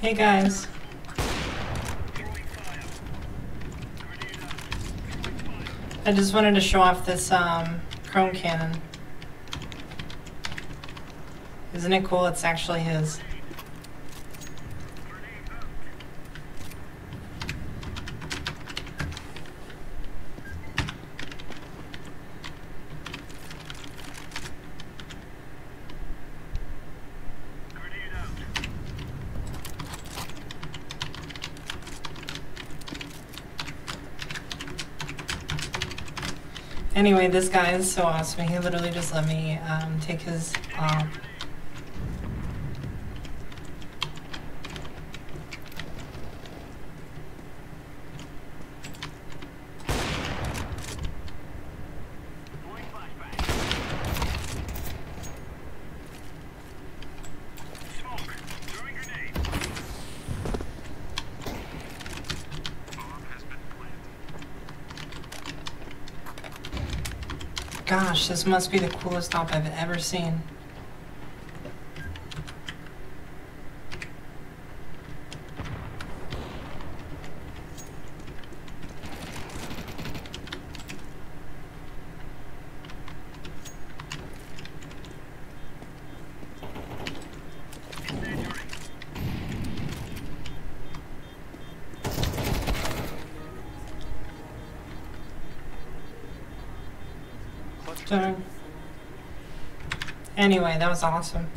Hey guys. I just wanted to show off this um, chrome cannon. Isn't it cool? It's actually his. Anyway, this guy is so awesome. He literally just let me um, take his. Uh, Gosh, this must be the coolest AWP I've ever seen. So, anyway, that was awesome.